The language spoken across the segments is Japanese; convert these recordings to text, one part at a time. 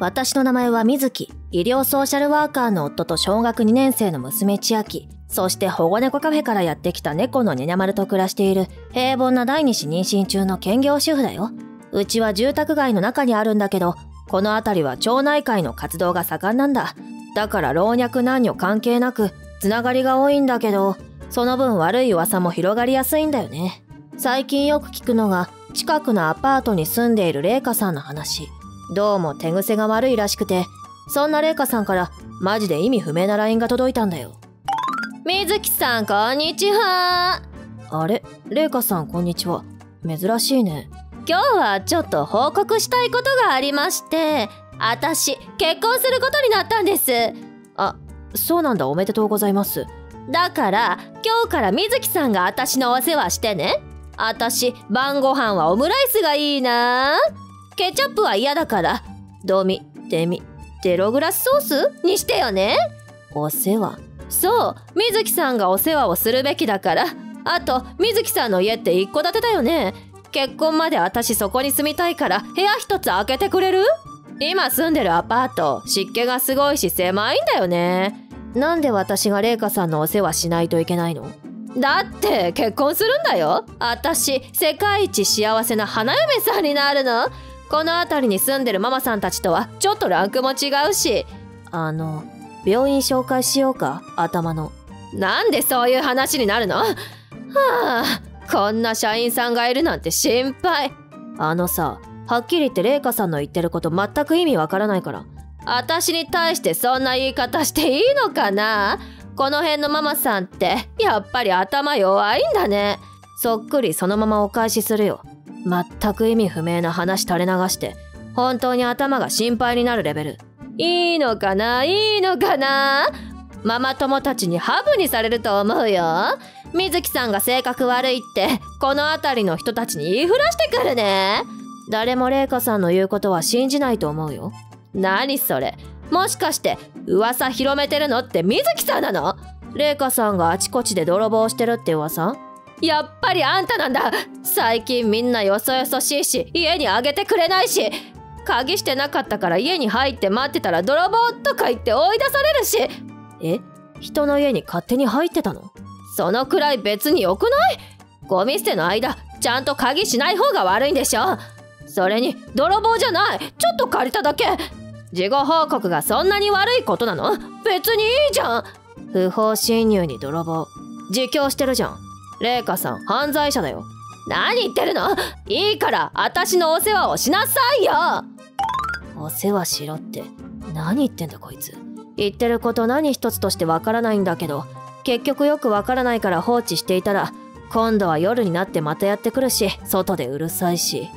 私の名前は水木。医療ソーシャルワーカーの夫と小学2年生の娘千秋。そして保護猫カフェからやってきた猫のニャニャ丸と暮らしている平凡な第二子妊娠中の兼業主婦だよ。うちは住宅街の中にあるんだけど、この辺りは町内会の活動が盛んなんだ。だから老若男女関係なく、つながりが多いんだけど、その分悪い噂も広がりやすいんだよね。最近よく聞くのが、近くのアパートに住んでいる玲香さんの話。どうも手癖が悪いらしくて、そんな玲香さんからマジで意味不明な LINE が届いたんだよ。水木さん、こんにちは。あれ？玲香さん、こんにちは。珍しいね。今日はちょっと報告したいことがありまして、私、結婚することになったんです。あ、そうなんだ、おめでとうございます。だから、今日から水木さんが私のお世話してね。私、晩ご飯はオムライスがいいな。ケチャップは嫌だから、ドミ、デミ、デログラスソースにしてよね。お世話。そう水木さんがお世話をするべきだから。あと水木さんの家って一戸建てだよね。結婚まで私そこに住みたいから部屋一つ開けてくれる？今住んでるアパート湿気がすごいし狭いんだよね。なんで私が玲香さんのお世話しないといけないの？だって結婚するんだよ。私世界一幸せな花嫁さんになるの。この辺りに住んでるママさんたちとはちょっとランクも違うしあの病院紹介しようか頭の。なんでそういう話になるの？はあこんな社員さんがいるなんて心配。あのさはっきり言って玲香さんの言ってること全く意味わからないから。私に対してそんな言い方していいのかな？この辺のママさんってやっぱり頭弱いんだね。そっくりそのままお返しするよ。全く意味不明な話垂れ流して本当に頭が心配になるレベル。いいのかな？いいのかな？ママ友たちにハブにされると思うよ。水木さんが性格悪いってこの辺りの人たちに言いふらしてくるね。誰も玲香さんの言うことは信じないと思うよ。何それ？もしかして噂広めてるのって水木さんなの？玲香さんがあちこちで泥棒してるって噂？やっぱりあんたなんだ。最近みんなよそよそしいし家にあげてくれないし鍵してなかったから家に入って待ってたら泥棒とか言って追い出されるし。え？人の家に勝手に入ってたの？そのくらい別によくない？ゴミ捨ての間ちゃんと鍵しない方が悪いんでしょ？それに泥棒じゃない。ちょっと借りただけ。事後報告がそんなに悪いことなの？別にいいじゃん。不法侵入に泥棒。自供してるじゃん。玲香さん犯罪者だよ。何言ってるの？いいから私のお世話をしなさいよ。お世話しろって。何言ってんだこいつ。言ってること何一つとしてわからないんだけど結局よくわからないから放置していたら今度は夜になってまたやってくるし外でうるさいし。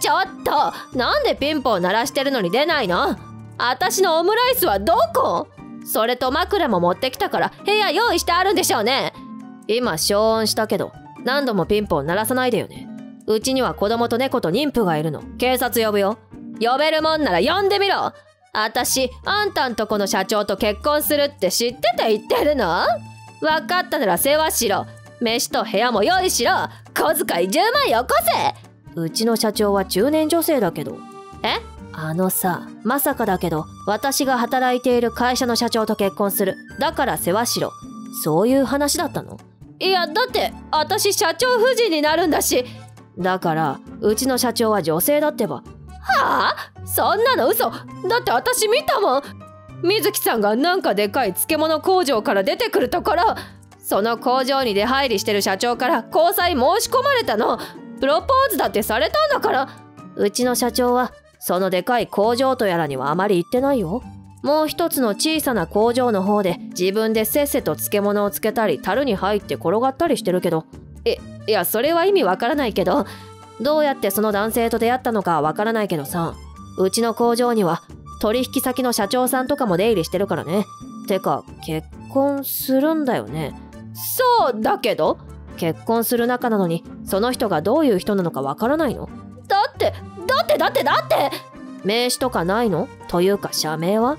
ちょっとなんでピンポン鳴らしてるのに出ないの？私のオムライスはどこ？それと枕も持ってきたから部屋用意してあるんでしょうね。今消音したけど何度もピンポン鳴らさないでよね。うちには子供と猫と妊婦がいるの。警察呼ぶよ。呼べるもんなら呼んでみろ。私あんたんとこの社長と結婚するって知ってて言ってるの？分かったなら世話しろ。飯と部屋も用意しろ。小遣い10万よこせ。うちの社長は中年女性だけど。え？あのさまさかだけど私が働いている会社の社長と結婚する。だから世話しろ。そういう話だったの？いやだって私社長夫人になるんだし。だからうちの社長は女性だってば。はあ？そんなの嘘。だって私見たもん。水木さんがなんかでかい漬物工場から出てくるところ。その工場に出入りしてる社長から交際申し込まれたの。プロポーズだってされたんだから。うちの社長はそのでかい工場とやらにはあまり行ってないよ。もう一つの小さな工場の方で自分でせっせと漬物をつけたり樽に入って転がったりしてるけど。えいやそれは意味わからないけどどうやってその男性と出会ったのかわからないけどさ。うちの工場には取引先の社長さんとかも出入りしてるからね。てか結婚するんだよね。そうだけど結婚する仲なのにその人がどういう人なのかわからないの。だってだってだってだって名刺とかないの？というか社名は？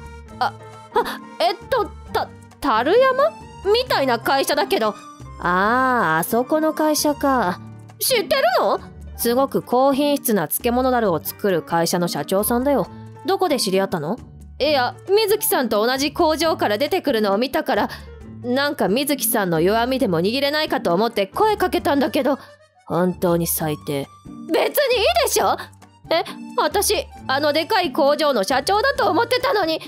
あえっとた樽山？みたいな会社だけど。あああそこの会社か。知ってるの？すごく高品質な漬物だるを作る会社の社長さんだよ。どこで知り合ったの？いや水木さんと同じ工場から出てくるのを見たからなんか水木さんの弱みでも握れないかと思って声かけたんだけど。本当に最低。別にいいでしょ？え私あのでかい工場の社長だと思ってたのに。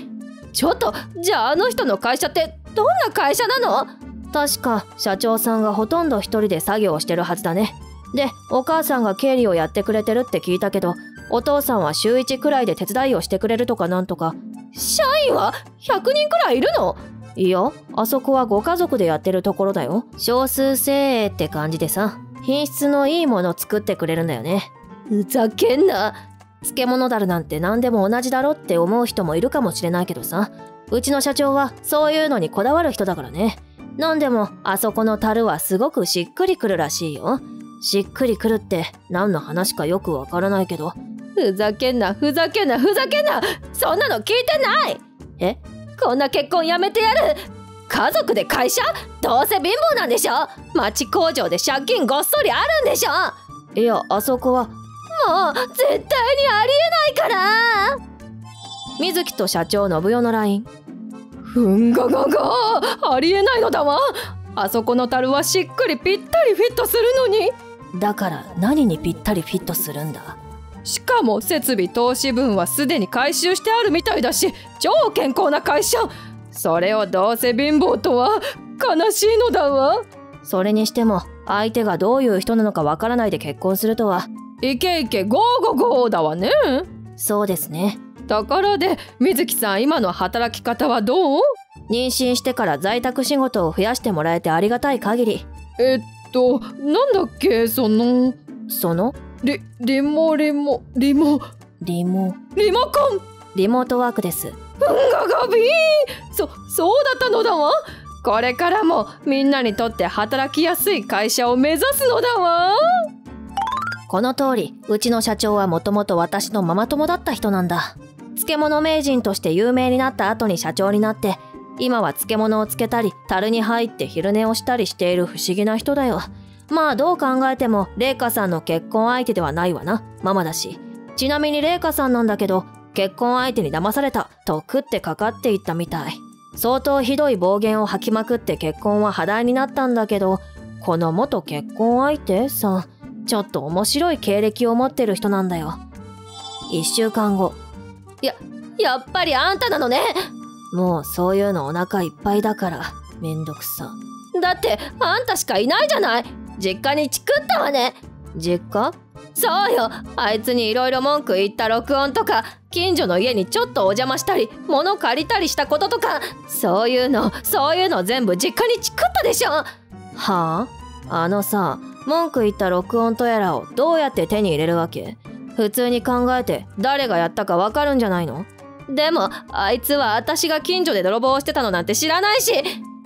ちょっとじゃああの人の会社ってどんな会社なの？確か社長さんがほとんど一人で作業をしてるはずだね。でお母さんが経理をやってくれてるって聞いたけどお父さんは週1くらいで手伝いをしてくれるとかなんとか。社員は？100人くらいいるの？いやあそこはご家族でやってるところだよ。少数精鋭って感じでさ品質のいいもの作ってくれるんだよね。ふざけんな。漬物だるなんて何でも同じだろって思う人もいるかもしれないけどさ。うちの社長はそういうのにこだわる人だからね。何でもあそこの樽はすごくしっくりくるらしいよ。しっくりくるって何の話かよくわからないけど。ふざけんなふざけんなふざけんな！そんなの聞いてない！え？こんな結婚やめてやる！家族で会社？どうせ貧乏なんでしょ？町工場で借金ごっそりあるんでしょ？いやあそこはもう絶対にありえないから。水木と社長信代の LINE ふんがががありえないのだわ。あそこの樽はしっかりぴったりフィットするのに。だから何にぴったりフィットするんだ？しかも設備投資分はすでに回収してあるみたいだし超健康な会社。それをどうせ貧乏とは悲しいのだわ。それにしても相手がどういう人なのかわからないで結婚するとはイケイケゴーゴーゴーだわね。そうですね。ところで水木さん今の働き方はどう？妊娠してから在宅仕事を増やしてもらえてありがたい限り。えっとなんだっけその？その？リリモリモリモ？リモ。リモコン？リモートワークです。うんががびー！そそうだったのだわ。これからもみんなにとって働きやすい会社を目指すのだわこの通りうちの社長はもともと私のママ友だった人なんだ。漬物名人として有名になった後に社長になって今は漬物をつけたり樽に入って昼寝をしたりしている不思議な人だよ。まあどう考えても麗華さんの結婚相手ではないわな。ママだし。ちなみに麗華さんなんだけど結婚相手に騙されたと食ってかかっていったみたい。相当ひどい暴言を吐きまくって結婚は破談になったんだけどこの元結婚相手さんちょっと面白い経歴を持ってる人なんだよ。1週間後。ややっぱりあんたなのね。もうそういうのお腹いっぱいだから。めんどくさ。だってあんたしかいないじゃない。実家にチクったわね。実家？そうよ。あいつにいろいろ文句言った録音とか近所の家にちょっとお邪魔したり物借りたりしたこととかそういうのそういうの全部実家にチクったでしょ。はあ？あのさ文句言った録音とやらをどうやって手に入れるわけ？普通に考えて誰がやったかわかるんじゃないの？でもあいつは私が近所で泥棒してたのなんて知らないし。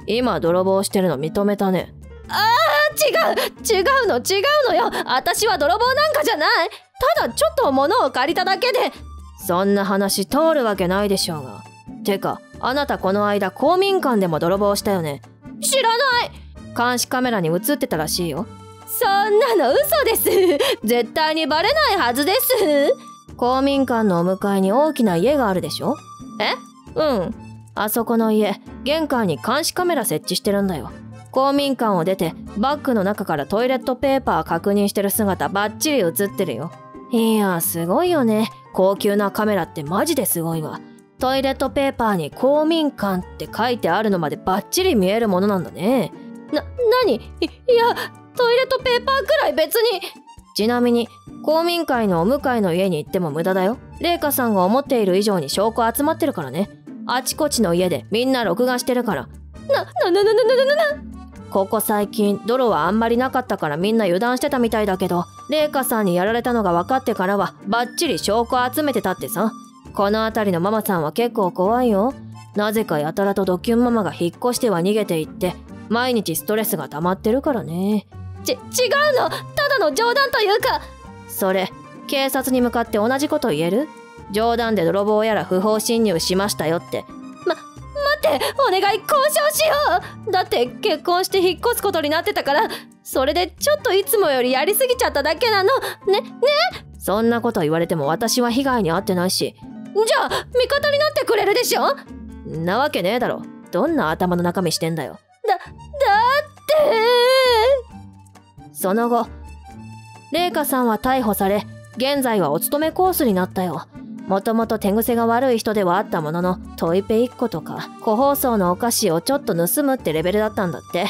今泥棒してるの認めたね。あー違う！違うの！違うのよ！私は泥棒なんかじゃない！ただちょっと物を借りただけで。そんな話通るわけないでしょうが。てかあなたこの間公民館でも泥棒したよね？知らない！監視カメラに映ってたらしいよ。そんなの嘘です。絶対にバレないはずです。公民館のお向かいに大きな家があるでしょ？え？うん。あそこの家玄関に監視カメラ設置してるんだよ。公民館を出てバッグの中からトイレットペーパー確認してる姿バッチリ映ってるよ。いやすごいよね。高級なカメラってマジですごいわ。トイレットペーパーに公民館って書いてあるのまでバッチリ見えるものなんだね。な、なに、いや、トイレットペーパーくらい別に。ちなみに公民会のお向かいの家に行っても無駄だよ。麗華さんが思っている以上に証拠集まってるからね。あちこちの家でみんな録画してるから。な、な、な、な、な、な、な、な、ここ最近泥はあんまりなかったからみんな油断してたみたいだけど麗華さんにやられたのが分かってからはバッチリ証拠集めてたってさ。この辺りのママさんは結構怖いよ。なぜかやたらとドキュンママが引っ越しては逃げていって毎日ストレスが溜まってるからね。ち、違うの。ただの冗談というか。それ警察に向かって同じこと言える？冗談で泥棒やら不法侵入しましたよって。ま、待ってお願い交渉しよう。だって結婚して引っ越すことになってたからそれでちょっといつもよりやりすぎちゃっただけなの。ね、ね。そんなこと言われても私は被害に遭ってないし。じゃあ味方になってくれるでしょ？なわけねえだろ。どんな頭の中身してんだよ。その後麗華さんは逮捕され現在はお勤めコースになったよ。もともと手癖が悪い人ではあったもののトイペ1個とか個包装のお菓子をちょっと盗むってレベルだったんだって。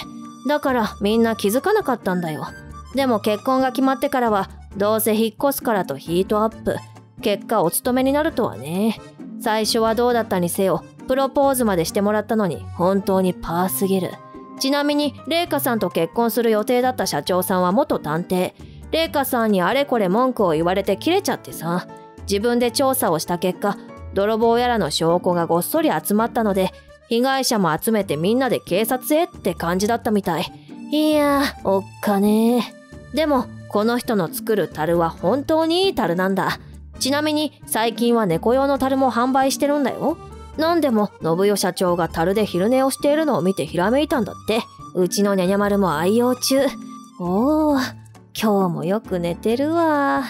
だからみんな気づかなかったんだよ。でも結婚が決まってからはどうせ引っ越すからとヒートアップ。結果お勤めになるとはね。最初はどうだったにせよプロポーズまでしてもらったのに本当にパーすぎる。ちなみに麗華さんと結婚する予定だった社長さんは元探偵。麗華さんにあれこれ文句を言われて切れちゃってさ。自分で調査をした結果泥棒やらの証拠がごっそり集まったので被害者も集めてみんなで警察へって感じだったみたい。いやおっかねえ。でもこの人の作る樽は本当にいい樽なんだ。ちなみに最近は猫用の樽も販売してるんだよ。何でも信代社長が樽で昼寝をしているのを見てひらめいたんだって。うちのニャニャ丸も愛用中。おお今日もよく寝てるわ。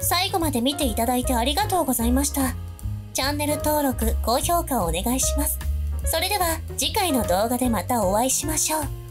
最後まで見ていただいてありがとうございました。チャンネル登録高評価をお願いします。それでは次回の動画でまたお会いしましょう。